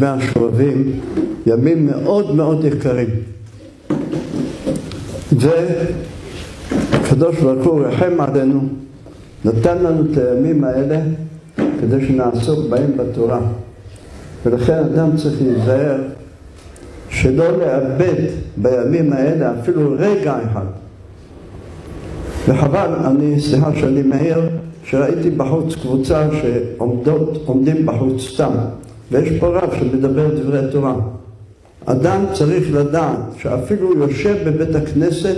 ימי השובבים, ימים מאוד מאוד יקרים. והקדוש ברוך הוא רחם עלינו, נתן לנו את הימים האלה כדי שנעסוק בהם בתורה. ולכן אדם צריך להיזהר שלא לאבד בימים האלה אפילו רגע אחד. וחבל, אני, סליחה שאני מעיר, שראיתי בחוץ קבוצה שעומדים בחוץ סתם, ויש פה רב שמדבר דברי תורה. אדם צריך לדעת שאפילו יושב בבית הכנסת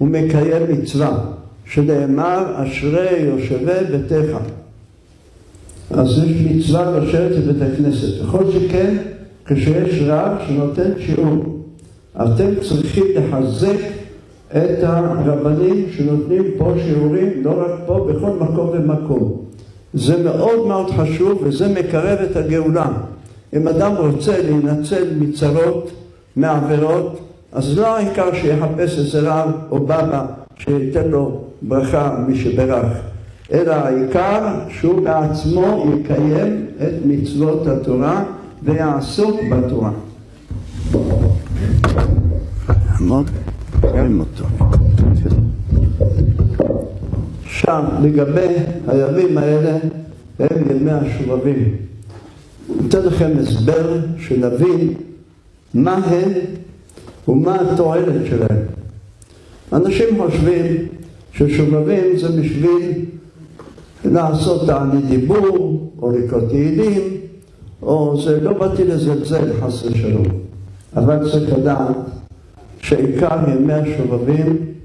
ומקיים מצווה, שנאמר אשרי יושבי ביתך. אז יש מצווה לשבת בבית הכנסת. בכל שכן, כשיש רב שנותן שיעור, אתם צריכים לחזק את הרבנים שנותנים פה שיעורים, לא רק פה, בכל מקום ומקום. זה מאוד מאוד חשוב וזה מקרב את הגאולה. אם אדם רוצה להינצל מצרות, מעבירות, אז לא העיקר שיחפש איזה רב או בבא שייתן לו ברכה מי שברך, אלא העיקר שהוא בעצמו יקיים את מצוות התורה ויעסוק בתורה. עכשיו, לגבי הימים האלה, הם ימי השובבים. אתן לכם הסבר שנבין מה הם ומה התועלת שלהם. אנשים חושבים ששובבים זה בשביל לעשות תענית דיבור או לקרוא תהילים, או זה לא באתי לזלזל חס ושלום, אבל צריך לדעת שעיקר ימי השובבים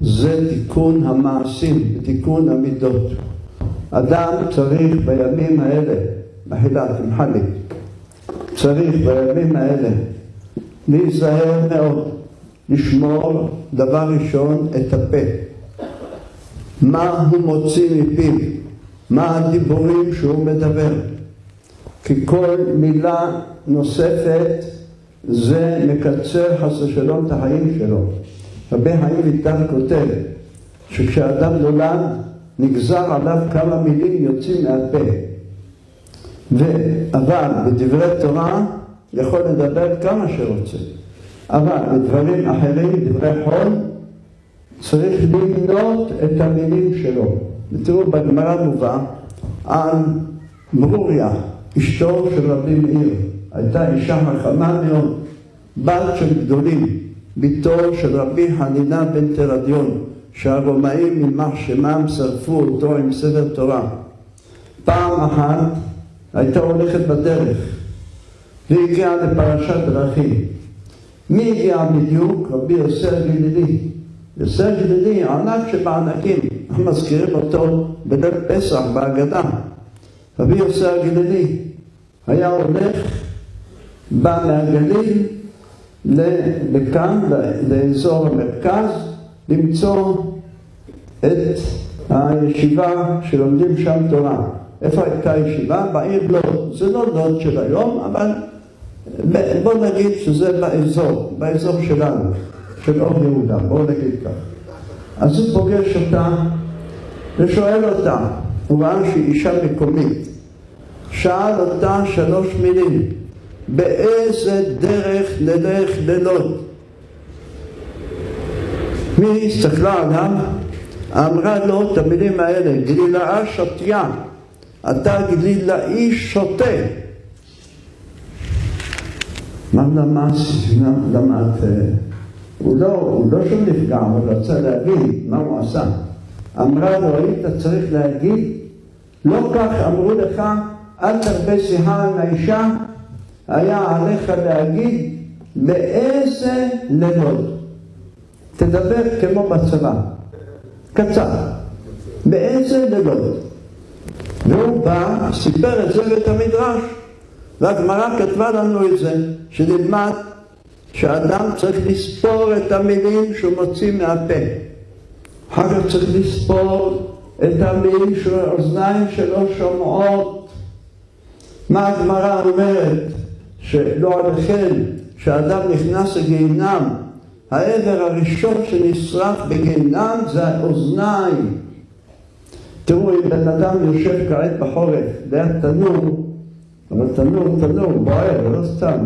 זה תיקון המעשים, תיקון המידות. אדם צריך בימים האלה מחילה, תמחה לי. צריך בימים האלה להיזהר מאוד, לשמור דבר ראשון את הפה. מה הוא מוציא מפיו, מה הדיבורים שהוא מדבר. כי כל מילה נוספת זה מקצר חס ושלום את החיים שלו. רבי חיים ויטל כותב שכשאדם נולד נגזר עליו כמה מילים יוצאים מהפה. אבל בדברי תורה יכול לדבר כמה שרוצה. אבל בדברים אחרים, דברי חול, צריך למנות את המילים שלו. ותראו, בגמרא מובא על ברוריה, אשתו של רבי מאיר. הייתה אישה חכמה מאוד, בת של גדולים, בתו של רבי חנינה בן תרדיון, שהרומאים יימח שמם שרפו אותו עם ספר תורה. פעם אחת הייתה הולכת בדרך והגיעה לפרשת דרכים. מי הגיע בדיוק? רבי יוסף גלילי. יוסף גלילי, ענק שבענקים, מזכירים אותו בליל פסח בהגדה. רבי יוסף גלילי היה הולך, בא מהגליל לכאן, לאזור המרכז, למצוא את הישיבה שלומדים שם תורה. איפה הייתה הישיבה? בעיר לוד. זה לא לוד של היום, אבל בוא נגיד שזה באזור, באזור שלנו, של אור יהודה, בואו נגיד כך. אז הוא פוגש אותה ושואל אותה, הוא ראה שהיא אישה מקומית. שאל אותה שלוש מילים, באיזה דרך נלך ללוד? מי הסתכלה עליו? אמרה לו את המילים האלה, גלילאה שתיה. אתה גלילאי שותה. מה למד? למד? הוא לא, הוא לא שום נפגע, הוא רצה להגיד מה הוא עשה. אמרה לו, היית צריך להגיד, לא כך אמרו לך, אל תרבה שיחה עם האישה, היה עליך להגיד באיזה לילות. תדבר כמו בצבא, קצר. באיזה לילות? והוא בא, סיפר את זה בית המדרש. והגמרא כתבה לנו את זה, שנלמד שאדם צריך לספור את המילים שהוא מוציא מהפה. אחר כך צריך לספור את המילים שהאוזניים שלו שומעות. מה הגמרא אומרת? שלא עליכם, כשאדם נכנס לגיהינם, העבר הראשון שנשרף בגיהינם זה האוזניים. תראו, אם בן אדם יושב כעת בחורף ליד תנור, אבל תנור, תנור, בוער, לא סתם.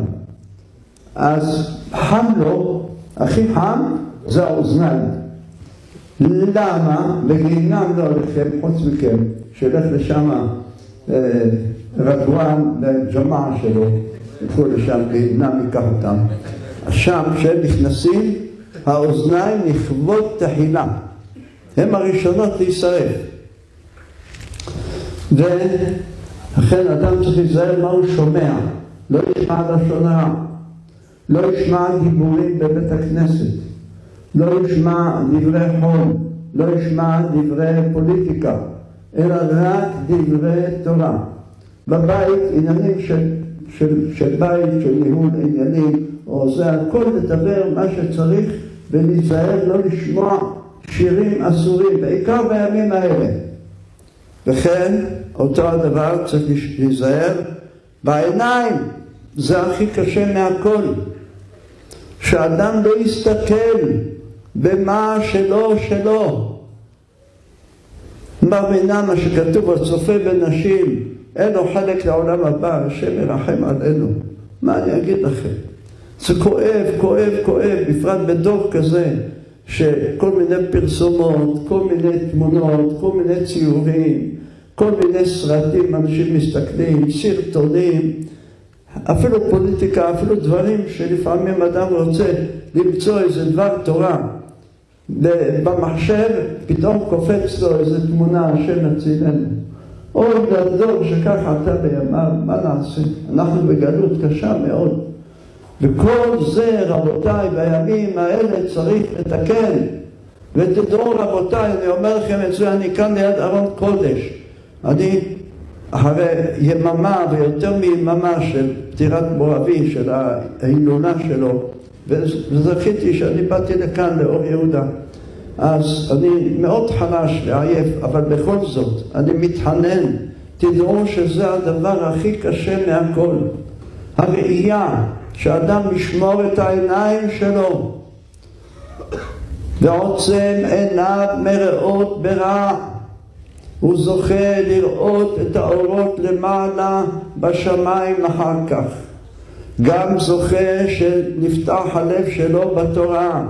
אז חם לו, הכי חם זה האוזניים. למה? וגיהינם לא לכם, חוץ מכם, שילך לשם אה, רגואן לג'מעה שלו, ילכו לשם, גיהינם ייקח אותם. שם, כשהם נכנסים, האוזניים נכוות תחילה. הן הראשונות להישרף. ולכן אדם צריך להיזהר מה הוא שומע, לא ישמע לשון הרע, לא ישמע דיבורים בבית הכנסת, לא ישמע דברי חול, לא ישמע דברי פוליטיקה, אלא רק דברי תורה. בבית עניינים של, של, של בית, של ניהול עניינים, או זה הכל לדבר מה שצריך ולהיזהר לא לשמוע שירים אסורים, בעיקר בימים האלה. וכן, אותו הדבר צריך להיזהר בעיניים, זה הכי קשה מהכל. שאדם לא יסתכל במה שלא שלו. מאמינה מה שכתוב, הצופה בנשים, אין לו חלק לעולם הבא, השם ירחם עלינו. מה אני אגיד לכם? זה כואב, כואב, כואב, בפרט בדור כזה, שכל מיני פרסומות, כל מיני תמונות, כל מיני ציורים, כל מיני סרטים, אנשים מסתכלים, סרטונים, אפילו פוליטיקה, אפילו דברים שלפעמים אדם רוצה למצוא איזה דבר תורה. במחשב פתאום קופץ לו איזה תמונה, השם הצילנו. אוי לדור שככה אתה בימיו, מה נעשה? אנחנו בגלות קשה מאוד. וכל זה, רבותיי, בימים האלה צריך לתקן. ותדעו רבותיי, אני אומר לכם את זה, אני כאן ליד ארון קודש. אני אחרי יממה ויותר מיממה של פטירת מואבי, של ההילולה שלו, וזכיתי שאני באתי לכאן לאור יהודה. אז אני מאוד חלש ועייף, אבל בכל זאת, אני מתחנן, תדעו שזה הדבר הכי קשה מהכל. הראייה, שאדם ישמור את העיניים שלו ועוצם עיניו מראות ברע. הוא זוכה לראות את האורות למעלה בשמיים אחר כך. גם זוכה שנפתח הלב שלו בתורה,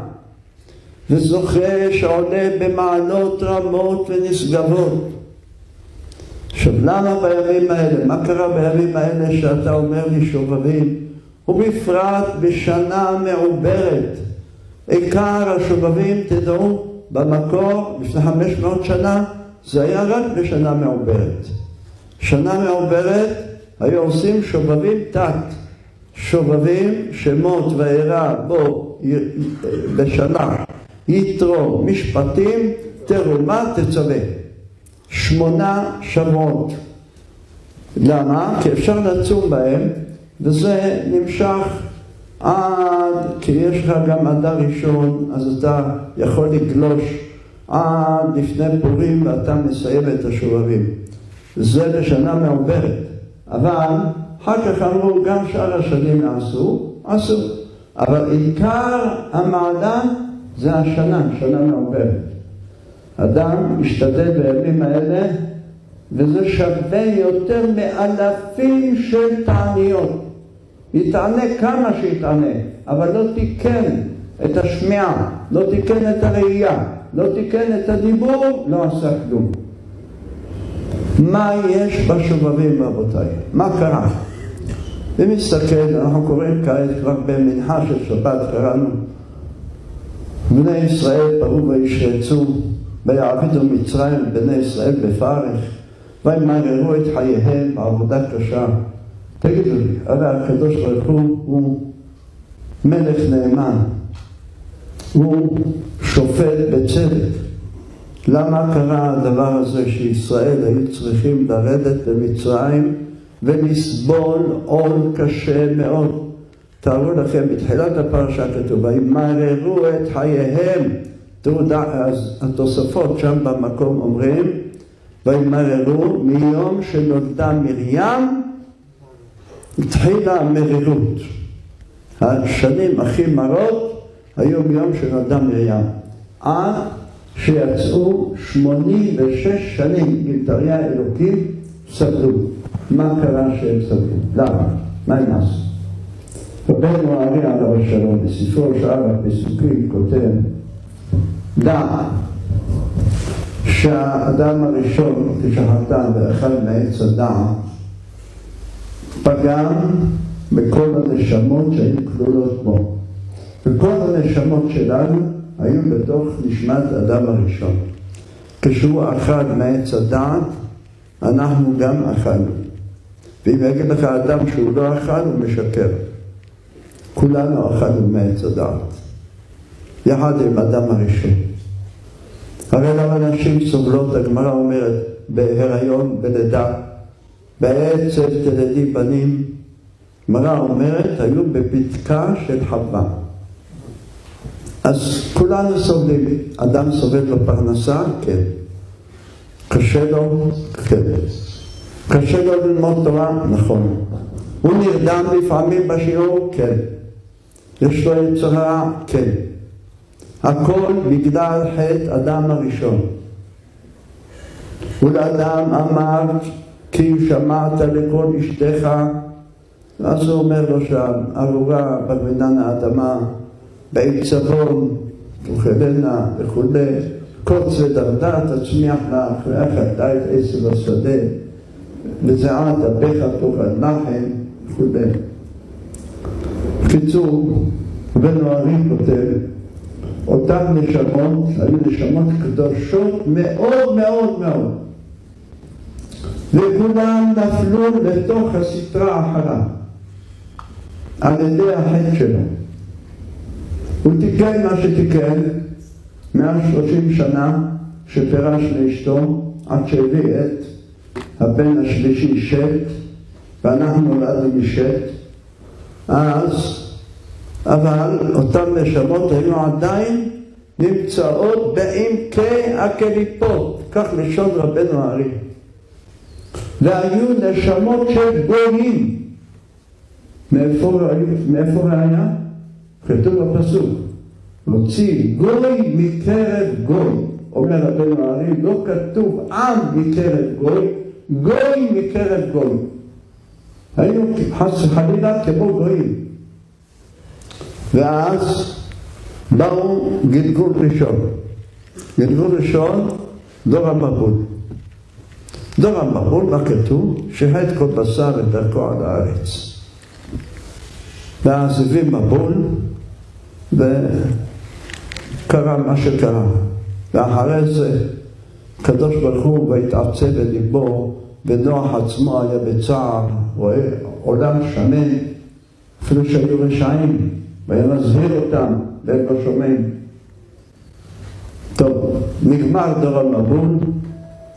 וזוכה שעולה במעלות רמות ונשגבות. עכשיו למה בימים האלה, מה קרה בימים האלה שאתה אומר לי שובבים, ובפרט בשנה מעוברת. עיקר השובבים, תדעו, במקור, לפני 500 שנה, זה היה רק בשנה מעוברת. שנה מעוברת היו עושים שובבים תת. שובבים, שמות ואירע בו בשנה, יתרו, משפטים, תרומה, תצווה. שמונה שבועות. למה? כי אפשר לצום בהם, וזה נמשך עד, כי יש לך גם אדר ראשון, אז אתה יכול לגלוש עד לפני פורים ואתה מסיים את השובבים. זה לשנה מעוברת. אבל אחר כך אמרו גם שאר השנים עשו, עשו. אבל עיקר המעלה זה השנה, שנה מעוברת. אדם משתדל בימים האלה, וזה שווה יותר מאלפים של תעניות. יתענה כמה שיתענה, אבל לא תיקן את השמיעה, לא תיקן את הראייה, לא תיקן את הדיבור, לא עשה כלום. מה יש בשובבים רבותיי? מה קרה? ומסתכל, אנחנו קוראים כעת כבר במנחה של שבת, קראנו בני ישראל פרו וישרצו ויעבידו מצרים בני ישראל בפרך וימררו את חייהם בעבודה קשה. תגידו לי, הרי הקדוש ברוך הוא מלך נאמן, הוא שופט בצדק. למה קרה הדבר הזה שישראל היו צריכים לרדת למצרים ולסבול עול קשה מאוד? תארו לכם, בתחילת הפרשה כתוב, וימררו את חייהם. תראו, אז התוספות שם במקום אומרים, וימררו מיום שנולדה מרים, התחילה המרירות. השנים הכי מרות היו מיום שנולדה מרים. עד שיצאו 86 שנים עם תריה אלוקים סבלו. מה קרה שהם סבלו. למה? מה הם עשו? רבנו הארי עליו השלום בספרו שאר הפסוקים כותב דע שהאדם הראשון כשחטא ואכל מעץ הדעת פגם בכל הנשמות שהיו כלולות בו. וכל הנשמות שלנו היו בתוך נשמת אדם הראשון. כשהוא אכל מעץ הדעת אנחנו גם אכלנו. ואם יגיד לך אדם שהוא לא אכל הוא משקר כולנו אכלנו מעץ הדעת, יחד עם אדם הראשון. הרי למה נשים סובלות, הגמרא אומרת, בהיריון, בלידה, בעצב תלדי בנים, גמרא אומרת, היו בפתקה של חווה. אז כולנו סובלים. אדם סובל לו פרנסה? כן. קשה לו? כן. קשה לו ללמוד תורה? נכון. הוא נרדם לפעמים בשיעור? כן. יש לו יצרה? כן. הכל בגלל חטא אדם הראשון. ולאדם אמר כי שמעת לקול אשתך ואז הוא אומר לו שם, ארורה בגבנן האדמה, בעת צבון, תאכלנה וכולי, קוץ ודרדה תצמיח לך, ואכלת את עשב השדה, וזיעת אביך תאכל לחם וכולי. בקיצור, ארי כותב, אותן נשמות היו נשמות קדושות מאוד מאוד מאוד וכולם נפלו לתוך הסטרה האחרה על ידי החטא שלו. הוא תיקן מה שתיקן 130 שנה שפירש לאשתו עד שהביא את הבן השלישי שת ואנחנו נולדנו משת אז אבל אותן נשמות היו עדיין נמצאות בעמקי הקליפות, כך לשון רבנו הארי. והיו נשמות של גויים. מאיפה, מאיפה היה? כתוב בפסוק, הוציא גוי מקרב גוי. אומר רבנו הארי, לא כתוב עם מקרב גוי, גוי מקרב גוי. היינו חס וחלילה כמו גויים. ואז באו גלגול ראשון. גלגול ראשון, דור המבול. דור המבול, מה כתוב? שהד כל בשר את דרכו על הארץ. ואז הביא מבול, וקרה מה שקרה. ואחרי זה, הקדוש ברוך הוא והתעצב בליבו, ונוח עצמו היה בצער, רואה עולם שמן, אפילו שהיו רשעים. והיה מזהיר אותם והם לא שומעים. טוב, נגמר דור המבול,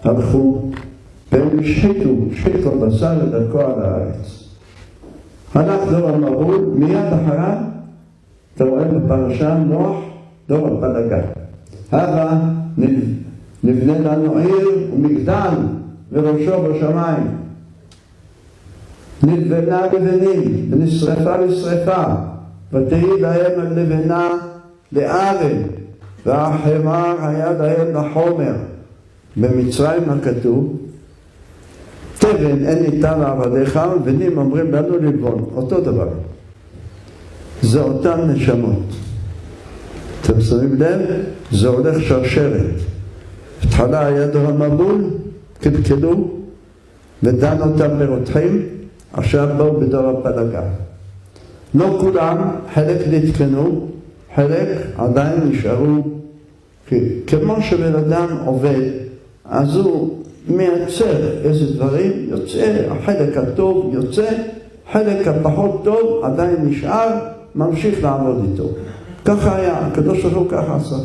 הלכו והם השחיתו, השחיתו בשר לדרכו על הארץ. הלך דור המבול, מיד אחריו, אתה רואה בפרשה נוח, דור הפלגה. הבה נבנה לנו עיר ומגדל וראשו בשמיים. נבנה לבנים ונשרפה לשרפה ותהי להם הלבנה לארן, והחמר היה להם לחומר. במצרים מה כתוב? תבן אין ניתן לעבדיך, ובנים אומרים לנו לבון, אותו דבר. זה אותן נשמות. אתם שמים לב? זה הולך שרשרת. בהתחלה היה דור המבול, קלקלו, ודן אותם ברותחים, עכשיו באו בדור הפלגה. לא כולם, חלק נתקנו, חלק עדיין נשארו, כמו שבן אדם עובד, אז הוא מייצר איזה דברים, יוצא, החלק הטוב יוצא, חלק הפחות טוב עדיין נשאר, ממשיך לעבוד איתו. ככה היה, הקדוש ברוך הוא ככה עשה.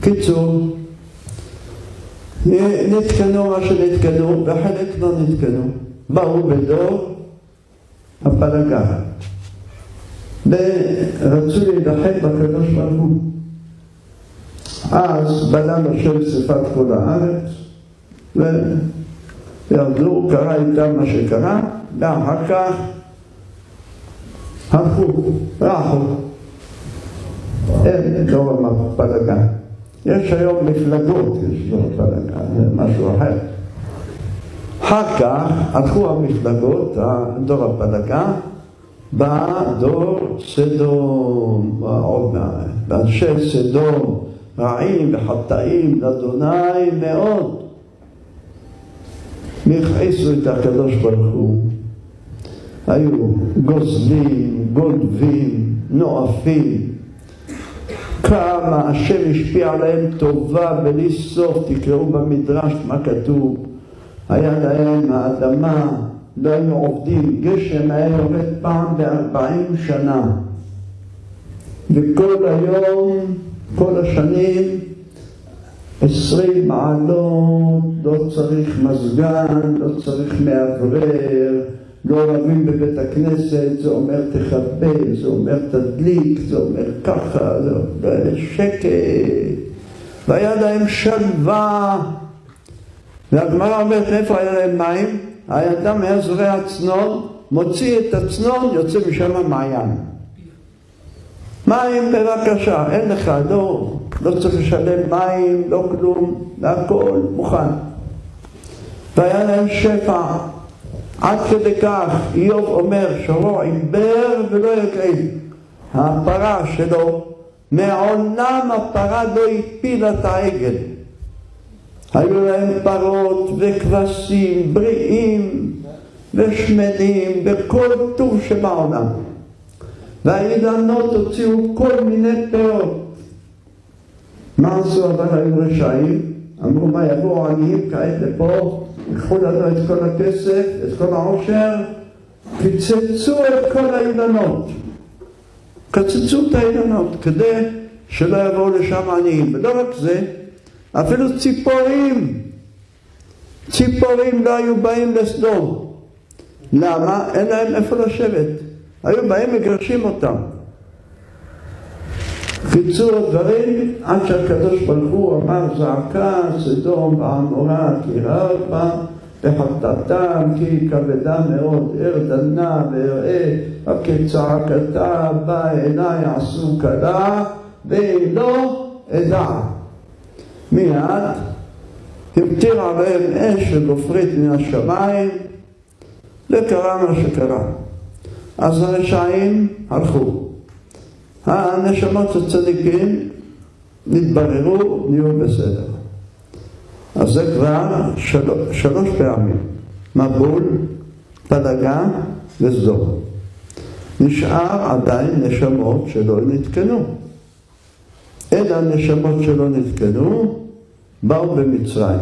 קיצור, נתקנו מה שנתקנו, וחלק לא נתקנו. באו בדור הפלגה. ורצו להידחק בקדוש ברוך הוא. אז בלם השם שרפת כל הארץ, וירדו, קרה איתם מה שקרה, ואחר כך הלכו, רחו. אין לא בלגן. יש היום מפלגות, יש לא בלגן, זה משהו אחר. אחר כך הלכו המפלגות, דור הפלגה, בא דור סדום, עוד מעט, ואנשי סדום רעים וחטאים לאדוני מאוד. והכעיסו את הקדוש ברוך הוא. היו גוזלים, גונבים, נואפים. כמה השם השפיע עליהם טובה בלי סוף, תקראו במדרש מה כתוב. היה להם האדמה, לא היו עובדים, גשם היה יורד פעם בארבעים שנה. וכל היום, כל השנים, עשרים מעלות, לא צריך מזגן, לא צריך מאוורר, לא רבים בבית הכנסת, זה אומר תכבה, זה אומר תדליק, זה אומר ככה, זה אומר שקט. והיה להם שלווה. והגמרא אומרת, איפה היה להם מים? האדם זורע צנון, מוציא את הצנון, יוצא משם מעיין. מים בבקשה, אין לך, לא, לא צריך לשלם מים, לא כלום, והכל מוכן. והיה להם שפע, עד כדי כך איוב אומר שרו עיוור ולא יקעים. הפרה שלו, מעולם הפרה לא הפילה את העגל. היו להם פרות וכבשים בריאים ושמנים וכל טוב שבעולם. והאילנות הוציאו כל מיני פירות. מה עשו אבל היו רשעים? אמרו מה יבואו עניים כעת לפה, ייקחו לנו את כל הכסף, את כל העושר, קיצצו את כל האילנות. קצצו את האילנות כדי שלא יבואו לשם עניים. ולא רק זה, אפילו ציפורים, ציפורים לא היו באים לסדום. למה? אין להם איפה לשבת. היו באים מגרשים אותם. קיצור הדברים, עד שהקדוש ברוך הוא אמר זעקה, סדום ועמורה כי רב בה, וחטאתם כי כבדה מאוד, ארדנה ואראה, וכצעקתה בא אליי עשו כלה, ולא אדע. מיד המטיר עליהם אש וגופרית מן השמיים, וקרה מה שקרה. אז הרשעים הלכו. הנשמות הצדיקים נתבררו, נהיו בסדר. אז זה כבר של... שלוש פעמים, מבול, פלגה וסדום. נשאר עדיין נשמות שלא נתקנו. אלה הנשמות שלא נתקנו, באו במצרים.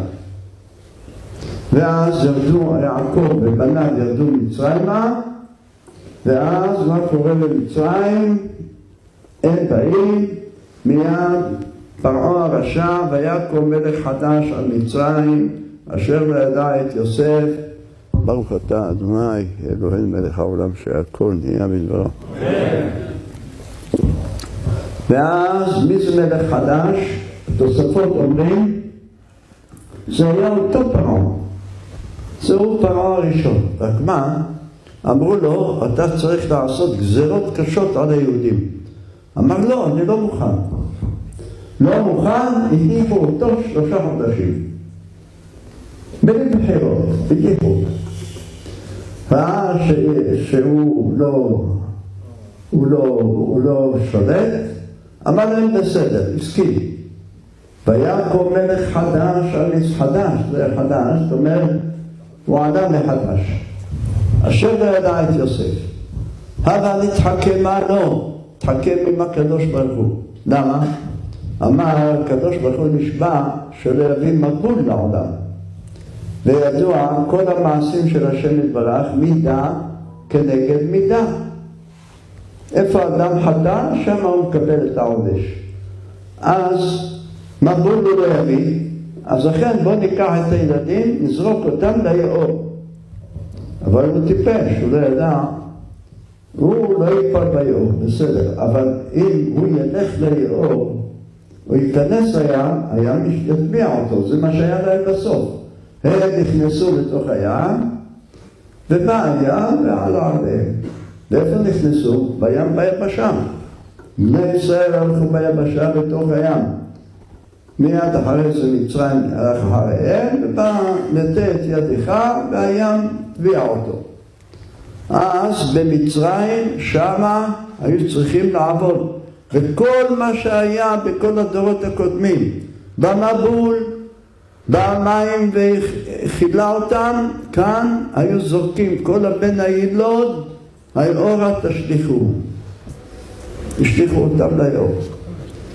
ואז ירדו, יעקב ובניו ירדו מצרימה, ואז מה קורה במצרים? הם באים מיד פרעה הרשע ויקום מלך חדש על מצרים אשר לא ידע את יוסף ברוך אתה אדוני אלוהינו מלך העולם שהכל נהיה בדברו ואז מי זה מלך חדש? תוספות אומרים זה היה אותו פרעה זהו פרעה הראשון רק מה? אמרו לו אתה צריך לעשות גזרות קשות על היהודים אמר לא, אני לא מוכן. לא מוכן, הדיחו אותו שלושה חודשים. בלי בחירות, הדיחו. ראה שהוא לא, הוא לא, הוא לא שולט, אמר להם בסדר, הסכים. ויקום מלך חדש עץ חדש, זה חדש, זאת אומרת, הוא אדם מחדש. אשר לא ידע את יוסף. הבה נתחכמה לו. תחכם עם הקדוש ברוך הוא. למה? אמר הקדוש ברוך הוא נשבע שלא יביא מבול לעולם. וידוע כל המעשים של השם יתברך מידה כנגד מידה. איפה אדם חטא, שם הוא מקבל את העונש. אז מבול הוא לא יביא, אז לכן בואו ניקח את הילדים, נזרוק אותם ליאור. אבל הוא טיפש, הוא לא ידע הוא לא ייפול ביאור, בסדר, אבל אם הוא ילך ליאור, הוא ייכנס לים, הים יטביע אותו, זה מה שהיה להם בסוף. הם נכנסו לתוך הים, ובא הים ועלה עליהם. ואיפה נכנסו? בים ביבשה. בני ישראל הלכו ביבשה בתוך הים. מיד אחרי זה מצרים הלך אחריהם, ובא נטה את ידך והים טביע אותו. אז במצרים, שמה היו צריכים לעבוד. וכל מה שהיה בכל הדורות הקודמים, במבול, במים וכילה אותם, כאן היו זורקים כל הבן הילוד, היאורה תשליכו. השליכו אותם ליאור.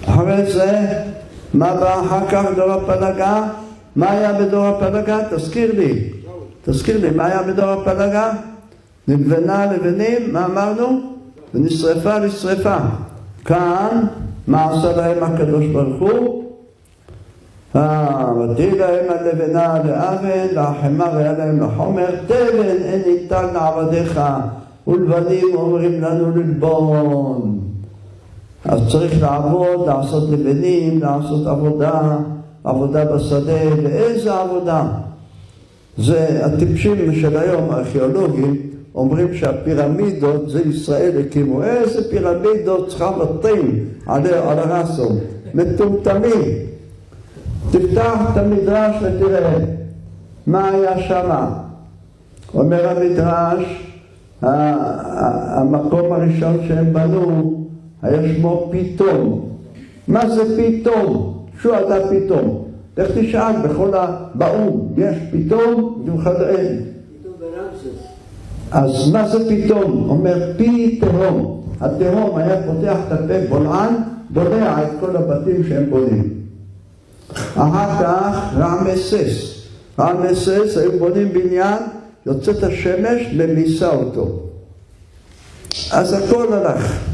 אחרי זה, מה בא אחר כך דור הפלגה? מה היה בדור הפלגה? תזכיר לי. תזכיר לי, מה היה בדור הפלגה? נגבנה לבנים, מה אמרנו? ונשרפה לשרפה. כאן, מה עשה להם הקדוש ברוך הוא? ותהי להם הלבנה לאבן, והחמר היה להם לחומר, תבן אין ניתן לעבדיך, ולבנים אומרים לנו ללבון. אז צריך לעבוד, לעשות לבנים, לעשות עבודה, עבודה בשדה, ואיזה עבודה? זה הטיפשים של היום, הארכיאולוגים, אומרים שהפירמידות זה ישראל הקימו. איזה פירמידות על, על הרסום, מטומטמים. תפתח את המדרש ותראה מה היה שמה. אומר המדרש, המקום הראשון שהם בנו היה שמו פתאום. מה זה פתאום? שהוא ידע פתאום. לך תשאל בכל ה... באו"ם, יש פתאום, במיוחד אין. אז מה זה פתאום? אומר פי תהום. התהום היה פותח את הפה בולען, בולע את כל הבתים שהם בונים. אחר כך רעמסס. רעמסס היו בונים בניין, יוצאת השמש ממיסה אותו. אז הכל הלך.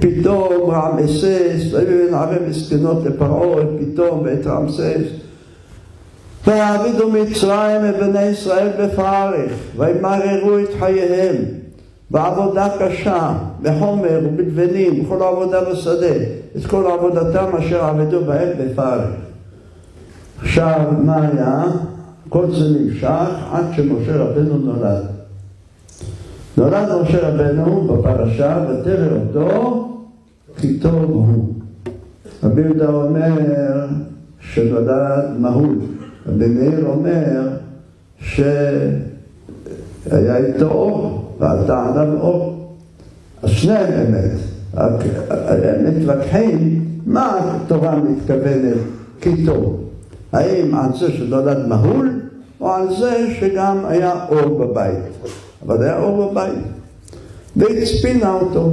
פתאום רעמסס, היו ערי מסכנות לפרעה, פתאום ואת רעמסס. ויעבידו מצרים ובני ישראל בפרך, וימררו את חייהם בעבודה קשה, בחומר ובלבנים, בכל העבודה בשדה, את כל עבודתם אשר עבדו בהם בפרך. עכשיו, מה היה? כל זה נמשך עד שמשה רבנו נולד. נולד משה רבנו בפרשה, ותרא אותו כי טוב הוא. רבי יהודה אומר שנולד מהות. רבי מאיר אומר שהיה איתו אור, ועלתה עליו אור. אז שניהם אמת. הם מתווכחים מה התורה מתכוונת כיתו. האם על זה שנולד מהול, או על זה שגם היה אור בבית. אבל היה אור בבית. והצפינה אותו.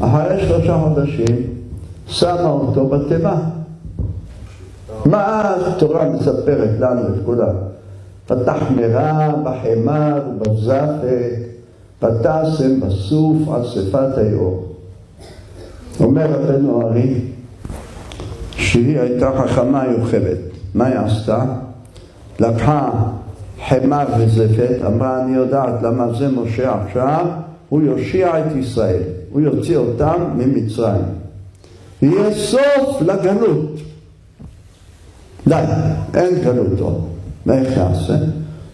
אחרי שלושה חודשים שמה אותו בתיבה. מה התורה מספרת לנו את כולם? פתח מרע בחמר ובזפת, פתסם בסוף על שפת היאור. אומר רבנו ארי שהיא הייתה חכמה יוכבת. מה היא עשתה? לקחה חמר וזפת, אמרה אני יודעת למה זה משה עכשיו, הוא יושיע את ישראל, הוא יוציא אותם ממצרים. יהיה סוף לגלות. די, אין גלות עוד. ואיך יעשה?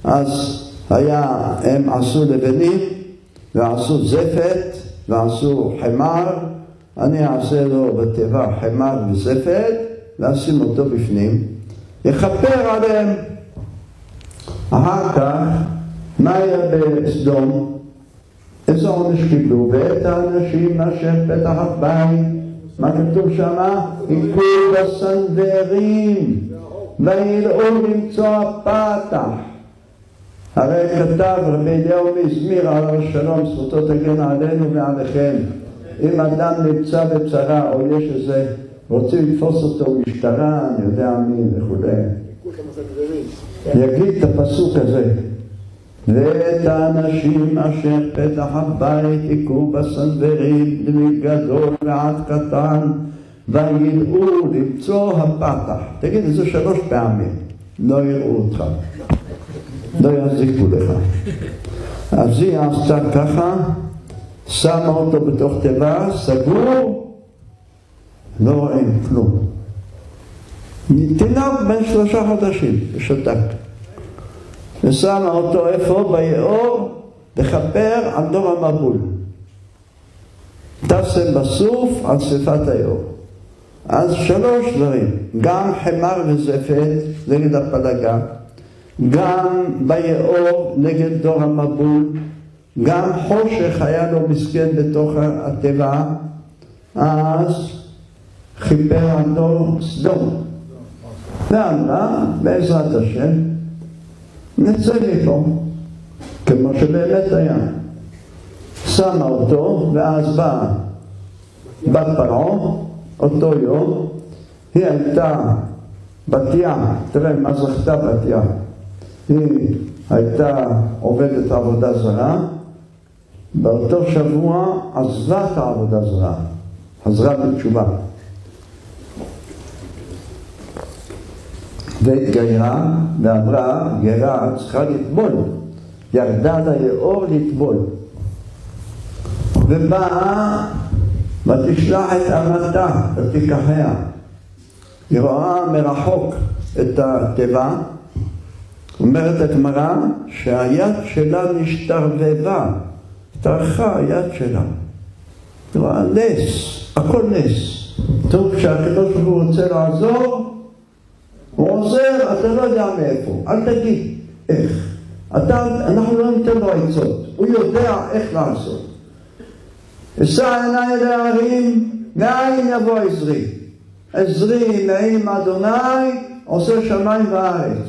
אז היה, הם עשו לבנים ועשו זפת ועשו חמר, אני אעשה לו בתיבה חמר וזפת ואשים אותו בפנים, יכפר עליהם. אחר כך, מה היה בסדום? איזה עונש קיבלו? ואת האנשים אשר פתח הבית, מה כתוב שמה? היכו בסנוורים. ויראו למצוא הפתח. הרי כתב רבי אליהו מזמיר על השלום, זכותו תגן עלינו ועליכם. אם אדם נמצא בצרה או יש איזה, רוצים לתפוס אותו משטרה, אני יודע מי וכולי. יגיד את הפסוק הזה. ואת האנשים אשר פתח הבית היכו בסנוורים, מגדול ועד קטן, וידעו למצוא הפתח. תגיד את זה שלוש פעמים, לא יראו אותך, לא יזיקו לך. אז היא עשתה ככה, שמה אותו בתוך תיבה, סגור, לא רואים כלום. תינוק בן שלושה חודשים, ושתק. ושמה אותו איפה? ביאור, לכפר על דור המבול. תשם בסוף על שפת היאור. אז שלוש דברים, גם חמר וזפת נגד הפלגה, גם ביאור נגד דור המבול, גם חושך היה לו מסכן בתוך התיבה, אז חיפר עדו סדום. ואמרה, בעזרת השם, נצא מפה, כמו שבאמת היה. שמה אותו, ואז בא בת פרעה, אותו יום, היא הייתה בתיה, תראה מה זכתה בתיה. היא הייתה עובדת עבודה זרה, באותו שבוע עזבה את העבודה זרה, חזרה בתשובה. והתגיירה ואמרה, גרה צריכה לטבול, ירדה ליאור לטבול. ובאה ותשלח את אמתה ותיקחיה. היא רואה מרחוק את התיבה, אומרת הגמרא שהיד שלה נשתרבבה, התארכה היד שלה. היא רואה נס, הכל נס. טוב, כשהקדוש ברוך הוא רוצה לעזור, הוא עוזר, אתה לא יודע מאיפה, אל תגיד איך. אתה, אנחנו לא ניתן לו עצות, הוא יודע איך לעשות. אשא עיניי להרים, מאין יבוא עזרי? עזרי מעם אדוני עושה שמיים וארץ.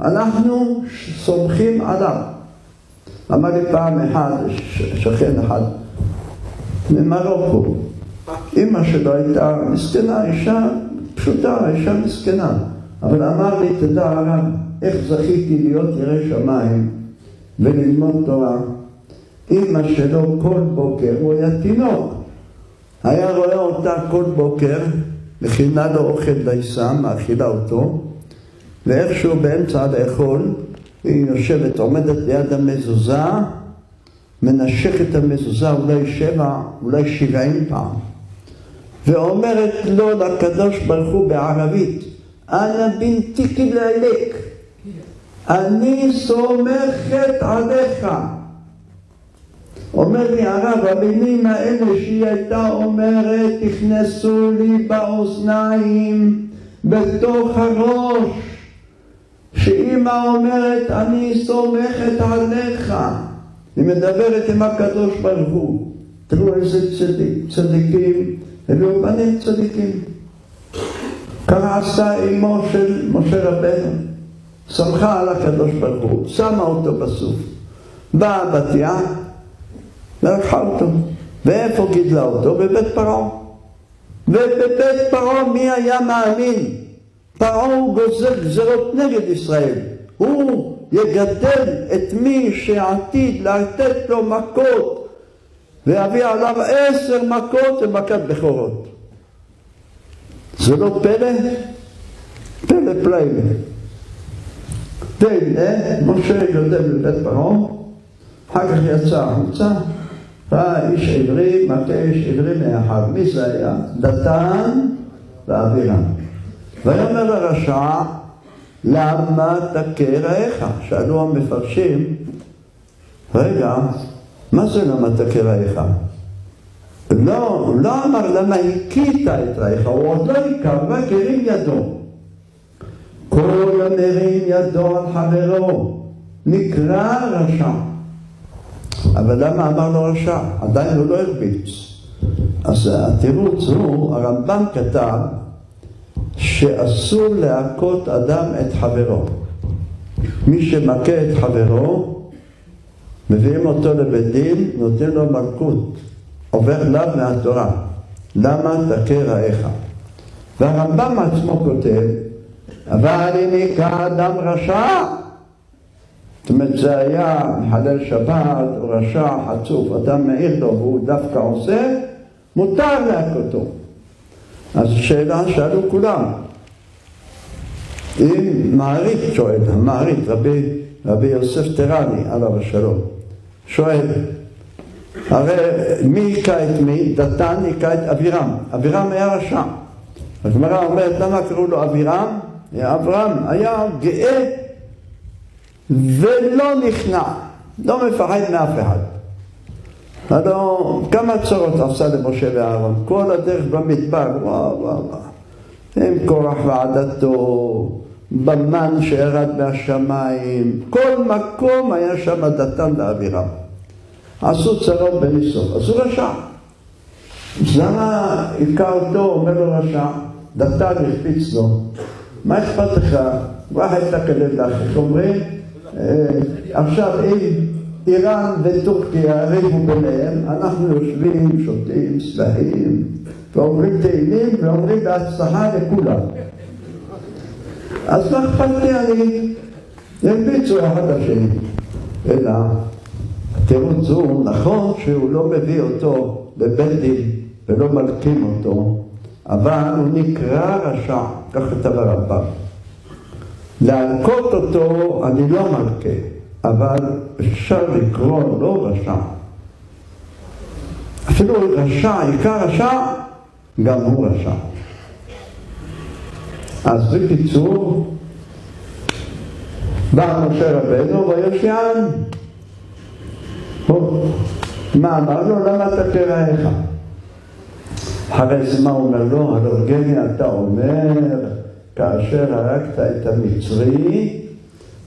אנחנו סומכים עליו. אמר לי פעם אחד, שכן אחד ממרוקו, אימא שלו הייתה מסכנה, אישה פשוטה, אישה מסכנה. אבל אמר לי, תדע הרב, איך זכיתי להיות ירא שמיים וללמוד תורה. אימא שלו כל בוקר, הוא היה תינוק, היה רואה אותה כל בוקר, מכינה לו אוכל דייסה, מאכילה אותו, ואיכשהו באמצע לאכול, היא יושבת, עומדת ליד המזוזה, מנשכת את המזוזה אולי שבע, אולי שבעים פעם, ואומרת לו לקדוש ברוך הוא בערבית, אנא בנתי כללק, אני סומכת עליך. אומר לי הרב, המילים האלה שהיא הייתה אומרת, נכנסו לי באוזניים, בתוך הראש, שאימא אומרת, אני סומכת עליך. היא מדברת עם הקדוש ברוך הוא. תראו איזה צדיק, צדיקים, אלו בנים צדיקים. ככה עשתה אמו של משה רבנו, סמכה על הקדוש ברוך הוא, שמה אותו בסוף. באה בתיה ולקחה אותו. ואיפה גידלה אותו? בבית פרעה. ובבית פרעה מי היה מאמין? פרעה הוא גוזר גזרות נגד ישראל. הוא יגדל את מי שעתיד לתת לו מכות ויביא עליו עשר מכות ומכת בכורות. זה לא פלא? פלא פלאים. והנה, משה יודה בבית פרעה, אחר כך יצא החוצה, ראה איש עברי, מכה איש עברי מאחד. מי זה היה? דתן ואבירם. ויאמר לרשע, למה תכה רעך? שאלו המפרשים, רגע, מה זה למה תכה רעך? לא, לא אמר למה הכית את רעך, הוא עוד לא הכר, רק הרים ידו. כל המרים ידו על חברו, נקרא רשע. אבל למה אמר לו רשע? עדיין הוא לא הרביץ. אז התירוץ הוא, הרמב"ם כתב שאסור להכות אדם את חברו. מי שמכה את חברו, מביאים אותו לבית דין, נותן לו מלכות. עובר לאו מהתורה. למה תכה רעך? והרמב"ם עצמו כותב, אבל אם היכה אדם רשע, זאת אומרת זה היה מחלל שבת, רשע, חצוף, אדם מעיר לו והוא דווקא עושה, מותר להכותו. אז שאלה שאלו כולם. אם מעריץ שואל, המעריץ, רבי, רבי יוסף טרני, עליו השלום, שואל, הרי מי היכה את מי? דתן היכה את אבירם. אבירם היה רשע. הגמרא אומרת, למה קראו לו אבירם? אברהם היה גאה ולא נכנע, לא מפחד מאף אחד. הלוא כמה צרות עשה למשה ואהרון, כל הדרך במדבר, וואו וואו וואו. עם קורח ועדתו, במן שירד מהשמיים, כל מקום היה שם דתן לאבירם. עשו צרות בניסוף, עשו רשע. אז למה היכה אותו, אומר לו רשע, דתן החפיץ לו, מה אכפת לך? ואחד תקדם לך, איך אומרים? אה, עכשיו אם איראן וטורקיה רבו ביניהם, אנחנו יושבים, שותים, שבעים, ואומרים תהילים ואומרים בהצלחה לכולם. אז מה אכפת לי אני? הרביצו אחד לשני. אלא תירוץ זו, נכון שהוא לא מביא אותו לבית דין ולא מלקים אותו, אבל הוא נקרא רשע, כך כתב הרמב"ם. להלקות אותו אני לא מלכה, אבל אפשר לקרוא לא רשע. אפילו רשע, עיקר רשע, גם הוא רשע. אז בקיצור, בא משה רבנו ויושיען. מה אמר לו? למה אתה כרעך? אחרי זה מה אומר לו? הלא גני אתה אומר כאשר הרגת את המצרי,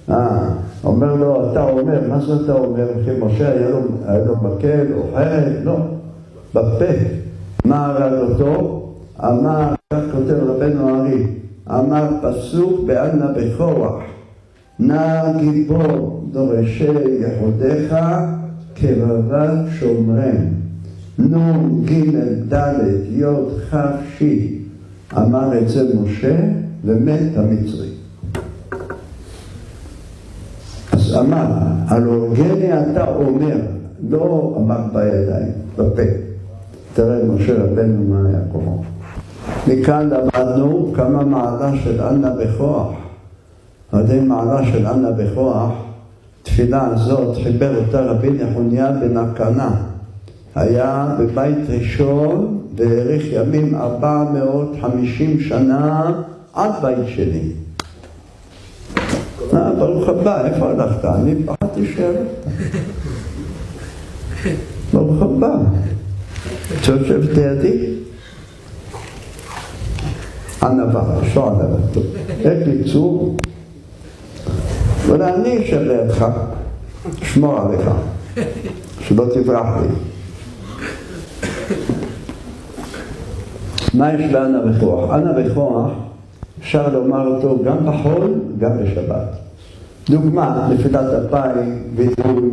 אה, אומר לו, אתה אומר, מה זה אתה אומר? כי משה היה לו, היה לו מקל או חרב? לא, בפה. מה הרג אותו? אמר, כך כותב רבנו ארי, אמר פסוק באנה בכוח, נא גיבור דורשי יחודיך כבבת שומרם. נ"ג ד' י כ ש אמר את זה משה ומת המצרי. אז אמר, הלא גני אתה אומר, לא אמר בידיים, בפה. תראה משה רבנו מה היה קורה. מכאן למדנו כמה מעלה של אנה בכוח. על ידי מעלה של אנה בכוח, תפילה הזאת חיבר אותה רבי נחוניה בן הקנה. היה בבית ראשון והאריך ימים 450 שנה עד בית שני. אה, ברוך הבא, איפה הלכת? אני פחדתי שהלכת. ברוך הבא. אתה יושב לידי? ענווה, לא ענווה. בקיצור, ואולי אני אשב לידך, שמור עליך, שלא תברח לי. מה יש באנה בכוח? אנה בכוח, אפשר לומר אותו גם בחול, גם בשבת. דוגמה, נפילת אפיים, וידוי,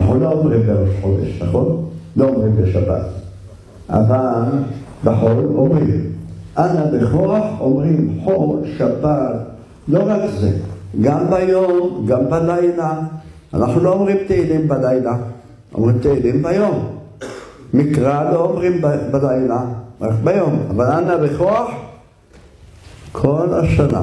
אנחנו לא אומרים בראש חודש, נכון? לא אומרים בשבת. אבל בחול אומרים. אנה בכוח אומרים חול, שבת, לא רק זה, גם ביום, גם בלילה. אנחנו לא אומרים תהילים בלילה, אומרים תהילים ביום. מקרא לא אומרים בלילה, רק ביום. אבל אנה בכוח כל השנה.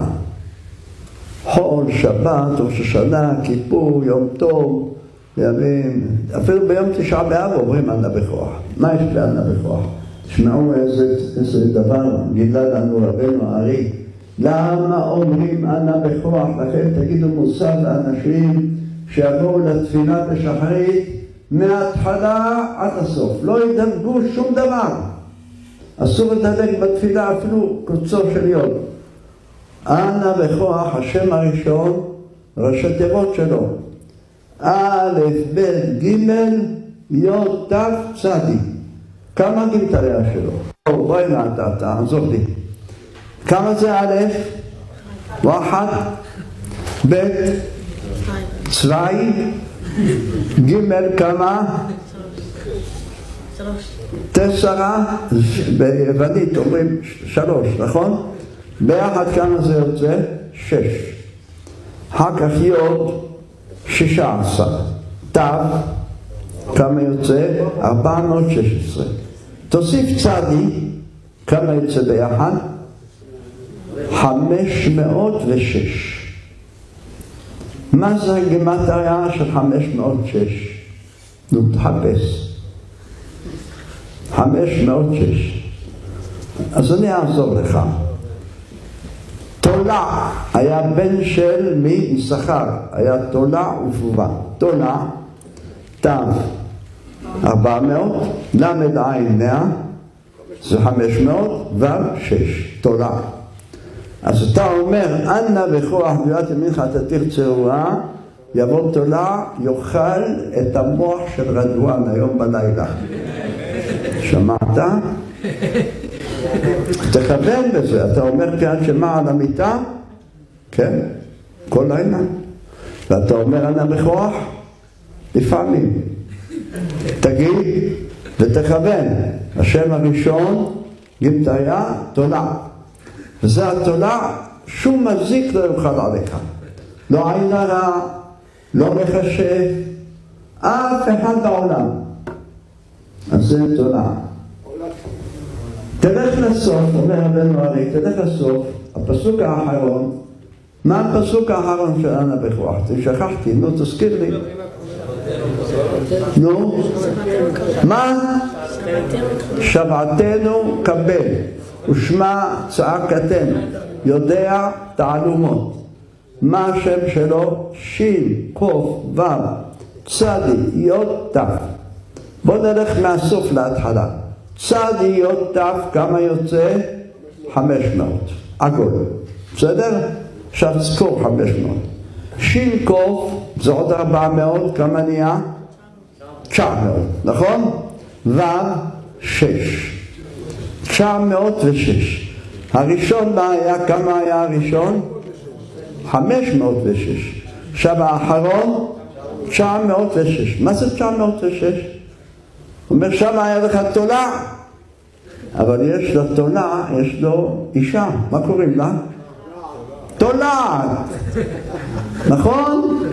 חול, שבת, ראש השנה, כיפור, יום טוב, ימים, אפילו ביום תשעה באב אומרים אנה בכוח. מה יש באנה בכוח? תשמעו איזה, איזה דבר גילה לנו רבנו הארי. למה אומרים אנה בכוח? לכן תגידו מוסר לאנשים שיבואו לתפילה בשחרית מההתחלה עד הסוף. לא ידלגו שום דבר. אסור לדלג בתפילה אפילו קוצו של יום. אנא בכוח השם הראשון, ראשי תיבות שלו. א', ב', ג', י', ת', צ'. כמה גמטריה שלו? בואי נעתה, תעזור לי. כמה זה א', ואחד, ב', צווי, ג' כמה? תשרה, ביוונית אומרים שלוש, נכון? ביחד כמה זה יוצא? שש. אחר כך יוד, שישה עשר. תו, כמה יוצא? ארבע מאות שש עשרה. תוסיף צדי, כמה יוצא ביחד? חמש מאות ושש. מה זה הגימטריה של חמש מאות שש? נו, תחפש. חמש מאות שש. אז אני אעזור לך. תולע היה בן של מי? יששכר. היה תולע ופובה. תולע, תו, 400, ל"ע 100, זה 500, ו' 6, תורה. אז אתה אומר, אנא בכוח ביאת ימינך תתיר צרורה, יבוא תולה, יאכל את המוח של רדואן היום בלילה. שמעת? תכוון בזה, אתה אומר קריאת שמע על המיטה? כן, כל לילה. ואתה אומר אנא בכוח? לפעמים. תגיד ותכוון. השם הראשון, גמטיה, תולה. וזה התולה, שום מזיק לא יוכל עליך. לא עין הרע, לא מחשב, אף אחד בעולם. אז זה תולה. תלך לסוף, אומר רבנו ארי, תלך לסוף, הפסוק האחרון, מה הפסוק האחרון של אנה בכוח? שכחתי, נו תזכיר לי. נו, מה? שבעתנו קבל, ושמע צעקתנו, יודע תעלומות. מה השם שלו? שין, קוף, וו, צדי, יוד, תו. בואו נלך מהסוף להתחלה. צדי, יוד, תו, כמה יוצא? חמש מאות. עגול. בסדר? עכשיו זכור חמש מאות. שין קוף זה עוד ארבע מאות, כמה נהיה? תשע מאות, נכון? ו' שש. תשע מאות ושש. הראשון מה היה? כמה היה הראשון? חמש מאות ושש. עכשיו האחרון? תשע מאות ושש. מה זה תשע מאות ושש? הוא אומר שם היה לך תולה, אבל יש לתולה, יש לו אישה, מה קוראים לה? תולעת, נכון?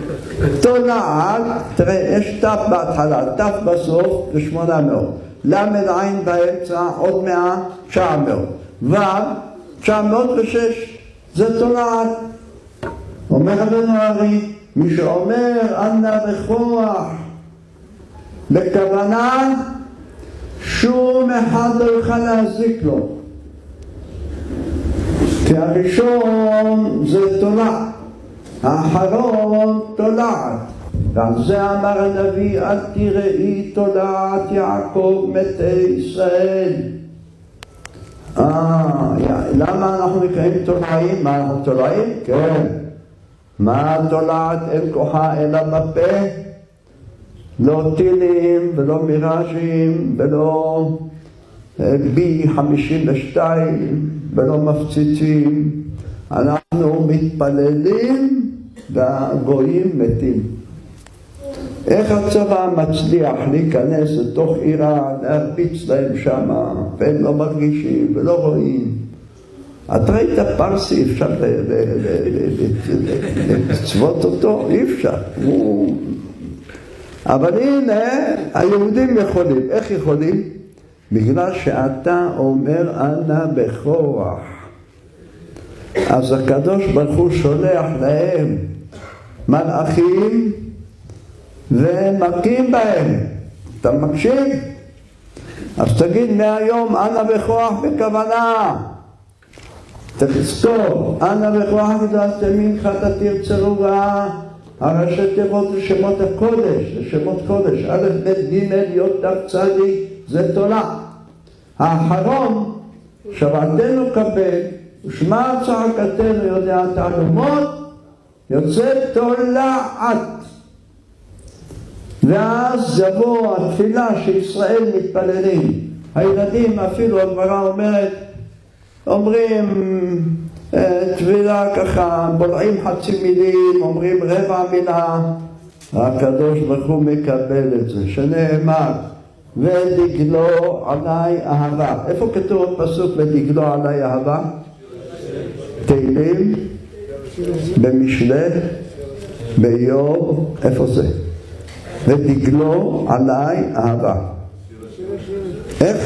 תולעת, תראה, יש ת' בהתחלה, ת' בסוף זה שמונה מאות, ל"ע באמצע עוד מאה, תשע מאות, ו', תשע מאות ושש, זה תולעת. אומר רבנו ארי, מי שאומר אנא בכוח, בכוונה, שום אחד לא יוכל להזיק לו. כי הראשון זה תולה, האחרון תולעת. ועל זה אמר הנביא, אל תראי תולעת יעקב מתי ישראל. אה, למה אנחנו נקראים תולעים? מה אנחנו תולעים? כן. מה תולעת אין כוחה אלא בפה? לא טילים ולא מיראז'ים ולא בי חמישים ושתיים ולא מפציצים, אנחנו מתפללים והגויים מתים. איך הצבא מצליח להיכנס לתוך איראן, להרביץ להם שמה, והם לא מרגישים ולא רואים? ראית פרסי, אפשר לצוות אותו? אי אפשר. אבל הנה, היהודים יכולים. איך יכולים? בגלל שאתה אומר אנא בכוח. אז הקדוש ברוך הוא שולח להם מלאכים ומכים בהם. אתה מקשיב? אז תגיד מהיום אנא בכוח בכוונה. תזכור, אנא בכוח גדלתם ממך תתיר צרורה הראשי תיבות זה שמות הקודש, שמות קודש, א', ב', ג', י', ת', צדיק זה תולה. האחרון, שבתנו קבל, ושמע צעקתנו יודע תעלומות, יוצא תולעת. ואז יבוא התפילה שישראל מתפללים. הילדים אפילו, הגמרא אומרת, אומרים אה, תפילה ככה, בולעים חצי מילים, אומרים רבע מילה, הקדוש ברוך הוא מקבל את זה, שנאמר ודגלו עליי אהבה. איפה כתוב הפסוק ודגלו עליי אהבה? תהילים, במשנה, באיוב, איפה זה? ודגלו עליי אהבה. איך?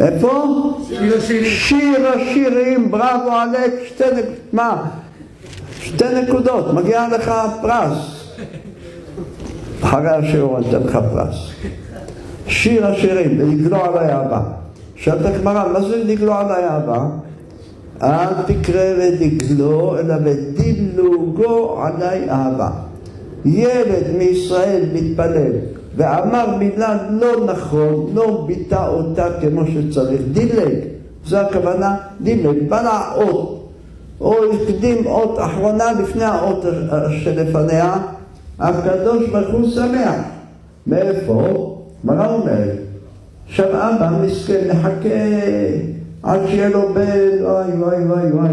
איפה? שיר השירים, בראבו עלק, שתי נקודות, מה? שתי נקודות, מגיע לך פרס. אחרי השיר אני אתן לך פרס. שיר השירים, ולגלו עלי אהבה. שאלת הגמרא, מה זה לגלו עלי אהבה? אל תקרא ודגלו, אלא ודילוגו עלי אהבה. ילד מישראל מתפלל, ואמר מילה לא נכון, לא ביטא אותה כמו שצריך, דילג, זו הכוונה, דילג, בלע אות, או הקדים אות אחרונה לפני האות שלפניה, הקדוש ברוך הוא שמח. מאיפה? מה אומרת? עכשיו אבא מסכן, נחכה עד שיהיה לו בן, וואי וואי וואי וואי.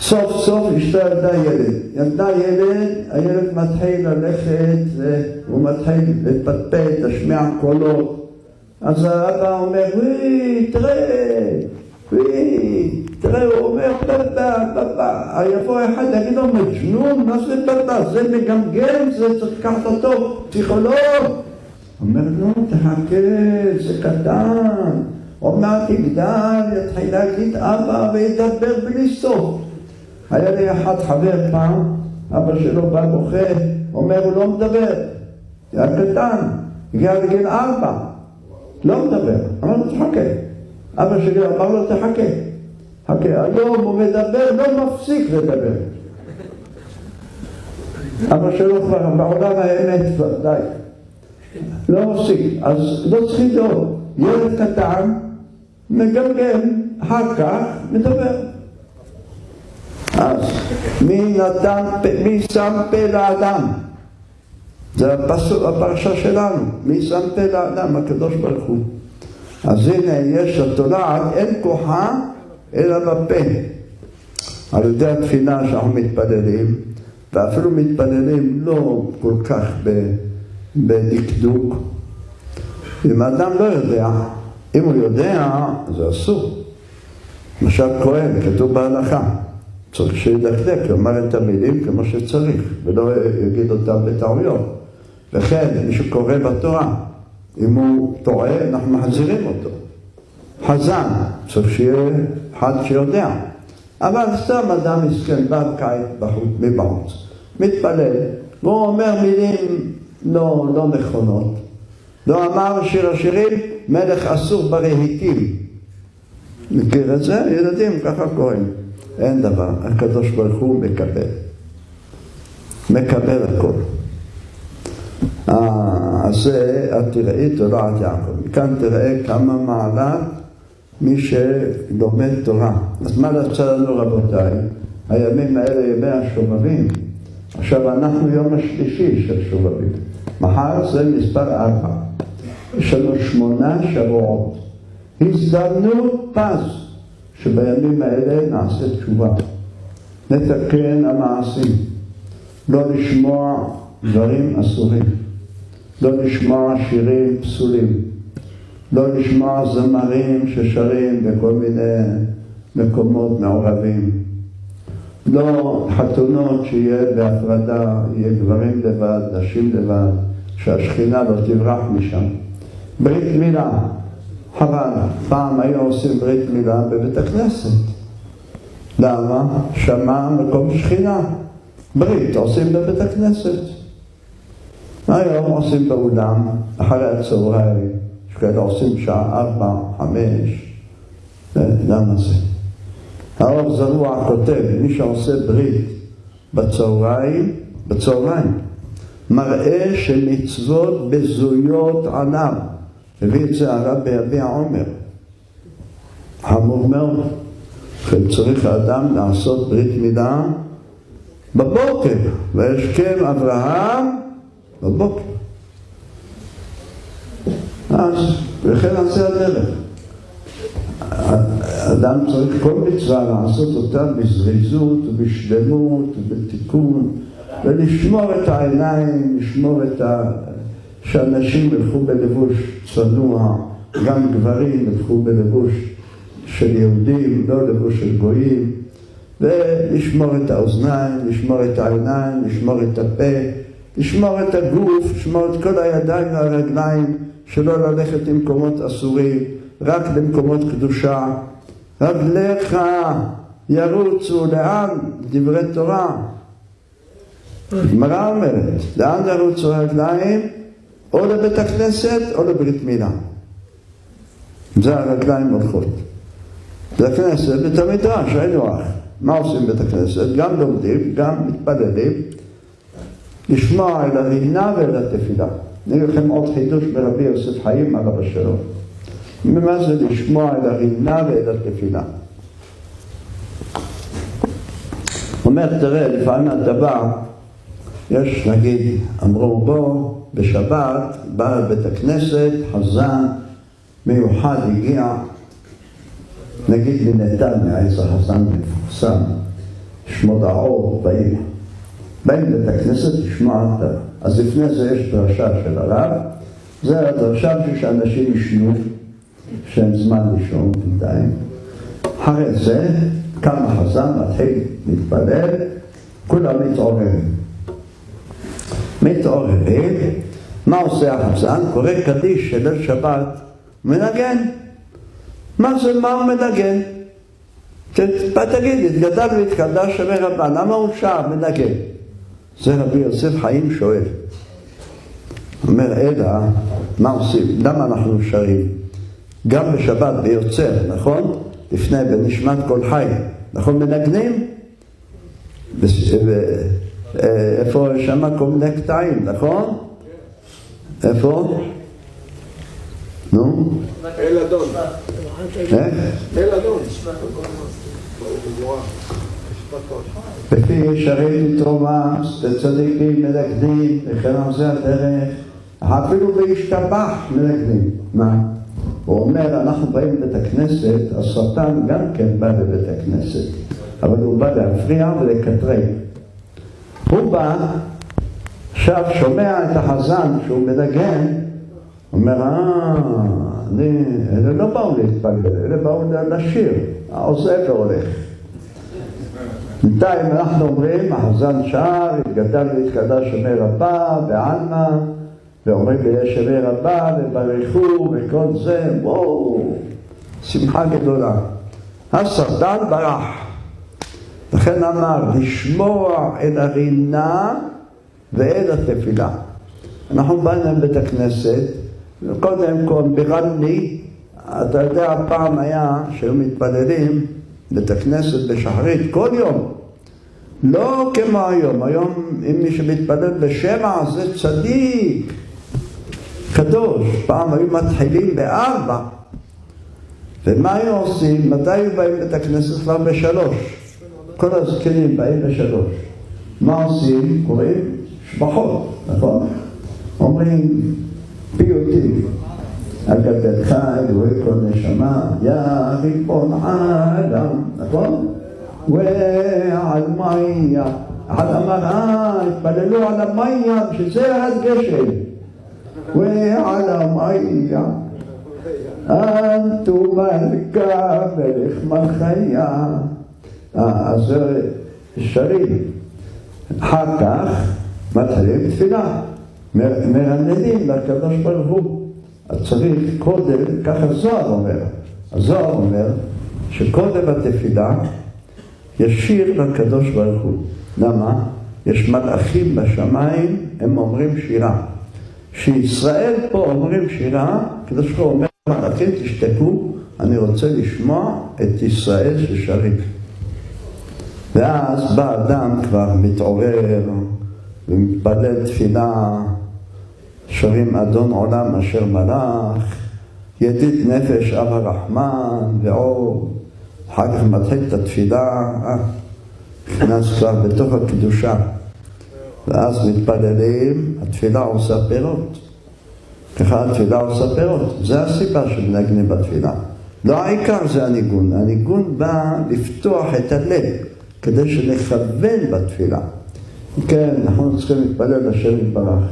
סוף סוף אשתו ילדה ילד. ילדה ילד, הילד מתחיל ללכת, והוא מתחיל לפטפט, להשמיע קולות. אז האבא אומר, וואי, תראה, וואי, תראה, הוא אומר, בבא, בבא. יבוא אחד, יגיד לו, מג'נון, מה זה בבא? זה מגמגם, זה צריך לקחת אותו, פסיכולוג. אומר לו, תחכה, זה קטן. עוד מעט יגדל, יתחיל להגיד אבא וידבר בלי סוף. היה לי אחד חבר פעם, אבא שלו בא בוכה, אומר הוא לא מדבר, היה קטן, הגיע לגיל ארבע, לא מדבר, אמר לו תחכה. אבא שלי אמר לו תחכה, חכה, היום הוא מדבר, לא מפסיק לדבר. אבא שלו כבר בעולם האמת, די, לא מפסיק, אז לא צריך לדאוג, ילד קטן, מגמגם, אחר כך מדבר. אז מי נתן, מי שם פה לאדם? זה הפסוק, הפרשה שלנו, מי שם פה לאדם? הקדוש ברוך הוא. אז הנה יש לתורה, אין כוחה אלא בפה. על ידי התפילה שאנחנו מתפללים, ואפילו מתפללים לא כל כך בדקדוק. אם האדם לא יודע, אם הוא יודע, זה אסור. למשל כהן, כתוב בהלכה. צריך שידקדק, לומר את המילים כמו שצריך, ולא יגיד אותם בטעויות. וכן, מי שקורא בתורה, אם הוא טועה, אנחנו מחזירים אותו. חזן, צריך שיהיה אחד שיודע. אבל סתם אדם מסכן, בא קיץ בחוץ, מבחוץ, מתפלל, והוא אומר מילים לא, לא נכונות. לא אמר שיר השירים, מלך אסור ברהיטים. מכיר את זה? ילדים ככה קוראים. אין דבר, הקדוש ברוך הוא מקבל. מקבל הכל. אז זה, את תראי תורת יעקב. מכאן תראה כמה מעלה מי שלומד תורה. אז מה יצא לנו רבותיי? הימים האלה ימי השובבים. עכשיו אנחנו יום השלישי של שובבים. מחר זה מספר ארבע. יש לנו שמונה שבועות. הזדמנות פז. שבימים האלה נעשה תשובה. נתקן המעשים. לא לשמוע דברים אסורים. לא לשמוע שירים פסולים. לא לשמוע זמרים ששרים בכל מיני מקומות מעורבים. לא חתונות שיהיה בהפרדה, יהיה גברים לבד, נשים לבד, שהשכינה לא תברח משם. ברית מילה, חבל, פעם היו עושים ברית מילה בבית הכנסת. למה? שמע מקום שכינה. ברית עושים בבית הכנסת. היום עושים באולם, אחרי הצהריים, יש כאלה עושים שעה ארבע, חמש, למה זה? האור זרוע כותב, מי שעושה ברית בצהריים, בצהריים, מראה שמצוות בזויות עליו. הביא את זה הרב ביביע עומר. חמור מאוד. צריך האדם לעשות ברית מילה בבוקר, וישכם אברהם בבוקר. אז, וכן על זה הדרך. אדם צריך כל מצווה לעשות אותה בזריזות ובשלמות ובתיקון ולשמור את העיניים, לשמור את ה... שאנשים ילכו בלבוש צנוע, גם גברים ילכו בלבוש של יהודים, לא לבוש של גויים, ולשמור את האוזניים, לשמור את העיניים, לשמור את הפה, לשמור את הגוף, לשמור את כל הידיים והרגליים, שלא ללכת למקומות אסורים, רק למקומות קדושה. רגליך ירוצו לאן? דברי תורה. גמרא אומרת, לאן ירוצו רגליים? או לבית הכנסת או לברית מילה. זה הרגליים הולכות. בית הכנסת, בית המדרש, אין נוח. מה עושים בבית הכנסת? גם לומדים, גם מתפללים, לשמוע אל הרינה ואל התפילה. אני אגיד לכם עוד חידוש ברבי יוסף חיים עליו השלום. מה זה לשמוע אל הרינה ואל התפילה? אומר, תראה, לפעמים הדבר, יש נגיד, אמרו בוא, בשבת, בא לבית הכנסת, חזן מיוחד הגיע, נגיד מנתניה, איזה חזן מפורסם, שמו דעור בעיר. באים לבית הכנסת לשמוע את ה... אז לפני זה יש דרשה של הרב, זה הדרשה בשביל שאנשים ישנו, שאין זמן לישון בינתיים. אחרי זה קם החזן, מתחיל להתפלל, כולם מתעוררים. מתעוררים, מה עושה החזן? קורא קדיש של ליל שבת, מנגן. מה זה, מה הוא מנגן? תגיד, התגדל והתקדש שמי רבה, למה הוא שר, מנגן? זה רבי יוסף חיים שואל. אומר, אלא, מה עושים? למה אנחנו שרים? גם בשבת ביוצר, נכון? לפני בנשמת כל חי, נכון מנגנים? איפה שם כל מיני קטעים, נכון? איפה? נו? אל אדון. איך? אל אדון. לפי ישרים תרומס, וצדיקים מנגנים, וכן על זה הדרך, אפילו בהשתבח מנגנים. מה? הוא אומר, אנחנו באים לבית הכנסת, השטן גם כן בא לבית הכנסת, אבל הוא בא להפריע ולקטרג. הוא בא, עכשיו שומע את החזן שהוא מנגן, אומר, אה, אני, אלה לא באו להתפלל, אלה באו לשיר, עוזב והולך. בינתיים אנחנו אומרים, החזן שר, התגדל והתקדש שמי רבה, בעלמא, ואומרים ויש שמי רבה, וברכו, וכל זה, וואו, שמחה גדולה. השטן ברח. לכן אמר, לשמוע אל הרינה ואל התפילה. אנחנו באנו לבית הכנסת, וקודם כל ביררני, אתה יודע, פעם היה שהיו מתפללים בית הכנסת בשחרית כל יום. לא כמו היום, היום אם מי שמתפלל בשמע זה צדיק, קדוש. פעם היו מתחילים בארבע. ומה היו עושים? מתי היו באים לבית הכנסת? כבר בשלוש. כל הזקנים באים בשלוש. מה עושים? קוראים שבחות, נכון? אומרים פיוטים. על גדלך אלוהי כל נשמה, יא ריבון עולם, נכון? ועל מיה, על המראה, התפללו על המיה, שזה ירד גשם. ועל המיה, אנטו מלכה מלך מלכיה. אז שרים. אחר כך מתחילים תפילה, מרננים לקדוש ברוך הוא. אז צריך קודם, ככה זוהר אומר, הזוהר אומר שקודם התפילה יש שיר לקדוש ברוך הוא. למה? יש מלאכים בשמיים, הם אומרים שירה. כשישראל פה אומרים שירה, הקדוש ברוך הוא אומר מלאכים תשתקו, אני רוצה לשמוע את ישראל ששרים. ואז בא אדם כבר מתעורר ומתפלל תפילה שרים אדון עולם אשר מלך, ידיד נפש אב הרחמן ועוד. אחר כך מתחיל את התפילה, אה, נכנס כבר בתוך הקדושה. ואז מתפללים, התפילה עושה פירות. ככה התפילה עושה פירות. זה הסיבה שמנגנים בתפילה. לא העיקר זה הניגון, הניגון בא לפתוח את הלב כדי שנכוון בתפילה. כן, אנחנו צריכים להתפלל לשם יתברך.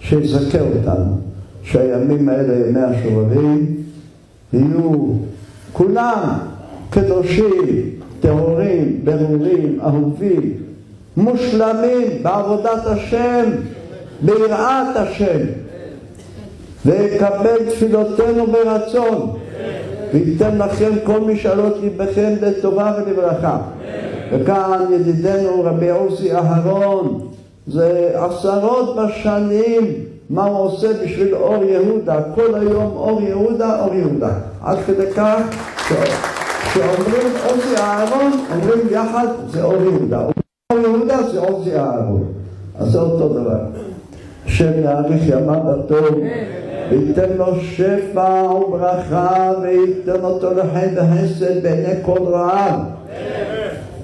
שיזכה אותנו, שהימים האלה, ימי השובבים, יהיו כולם קדושים, טהורים, ברורים, אהובים, מושלמים בעבודת השם, ביראת השם, ויקבל תפילותינו ברצון, וייתן לכם כל משאלות ליבכם לטובה ולברכה. וכאן ידידנו רבי עוזי אהרון זה עשרות בשנים מה הוא עושה בשביל אור יהודה, כל היום אור יהודה, אור יהודה. עד כדי כך שאומרים עוזי אהרון, אומרים יחד זה אור יהודה. אור יהודה זה עוזי אהרון. אז זה אותו דבר. השם יאריך ימיו בטוב, וייתן לו שפע וברכה, וייתן אותו לחן וחסד בעיני כל רעב.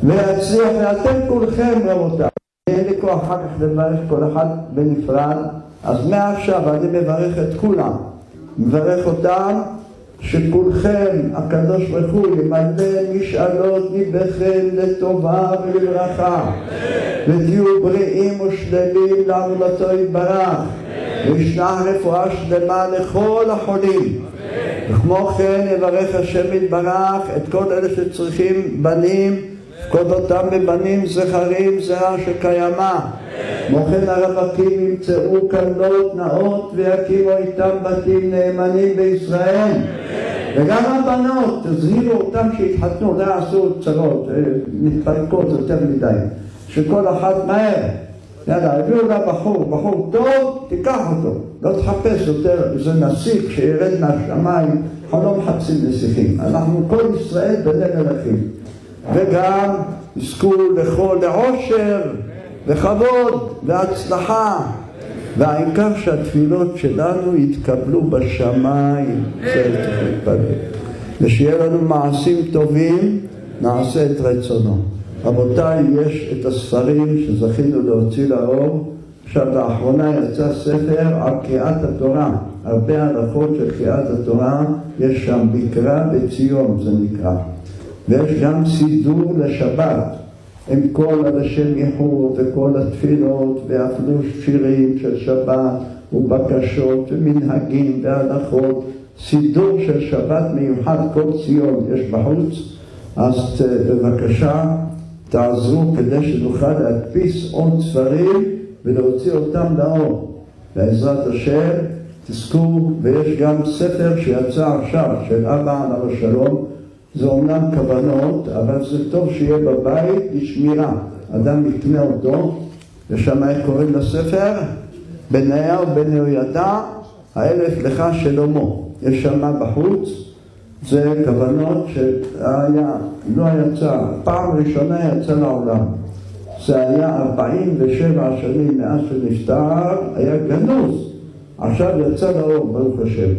ויצליח, ואתם כולכם רבותיי. אין לי כוח אחר כך לברך כל אחד בנפרד, אז מעכשיו אני מברך את כולם. מברך אותם שכולכם, הקדוש ברוך הוא, ימלא משאלות ליבכם לטובה ולברכה. ותהיו בריאים ושלמים לעבודתו יתברך. וישנח רפואה שלמה לכל החולים. וכמו כן יברך השם יתברך את כל אלה שצריכים בנים, כל אותם בבנים זכרים זרע שקיימה. כמו כן הרווקים ימצאו כלות נאות ויקימו איתם בתים נאמנים בישראל. וגם הבנות, תזהירו אותם שיתחתנו, לא יעשו צרות, אה, מתפרקות יותר מדי. שכל אחת מהר, יאללה, הביאו לה בחור, בחור טוב, תיקח אותו. לא תחפש יותר איזה נסיך שירד מהשמיים, לא מחפשים נסיכים. אנחנו כל ישראל בני מלכים. וגם יזכו לכל לעושר וכבוד והצלחה. והעיקר שהתפילות שלנו יתקבלו בשמיים, זה צריך להתפלל. ושיהיה לנו מעשים טובים, נעשה את רצונו. רבותיי, יש את הספרים שזכינו להוציא לאור. עכשיו לאחרונה יצא ספר על קריאת התורה, הרבה הלכות של קריאת התורה, יש שם מקרא בציון זה נקרא. ויש גם סידור לשבת. עם כל אנשי ניחור וכל התפילות ואפילו שירים של שבת ובקשות ומנהגים והלכות, סידור של שבת מיוחד כל ציון יש בחוץ, אז בבקשה תעזרו כדי שנוכל להדפיס עוד ספרים ולהוציא אותם לאור. בעזרת השם תזכו, ויש גם ספר שיצא עכשיו של אבא עליו השלום זה אומנם כוונות, אבל זה טוב שיהיה בבית לשמירה. אדם יקנה אותו, ושם איך קוראים לספר? בניה ובנהוידע, האלף לך שלמה. יש שם בחוץ, זה כוונות שהיה, לא יצא, פעם ראשונה יצא לעולם. זה היה 47 שנים מאז שנפטר, היה גנוז. עכשיו יצא לאור, ברוך השם.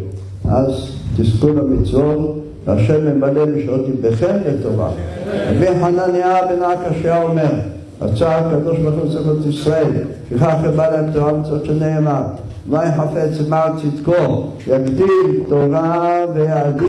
אז תזכו למצוות. והשם ממלא לשעות ליבכם לטובה. רבי חנניה בן עקשיא אומר, רצה הקדוש ברוך הוא ספר ישראל, לפיכך הבא להם תורה מצוות שנאמר, מה יחפץ מעל צדקו, יגדיל תורה ויעדיל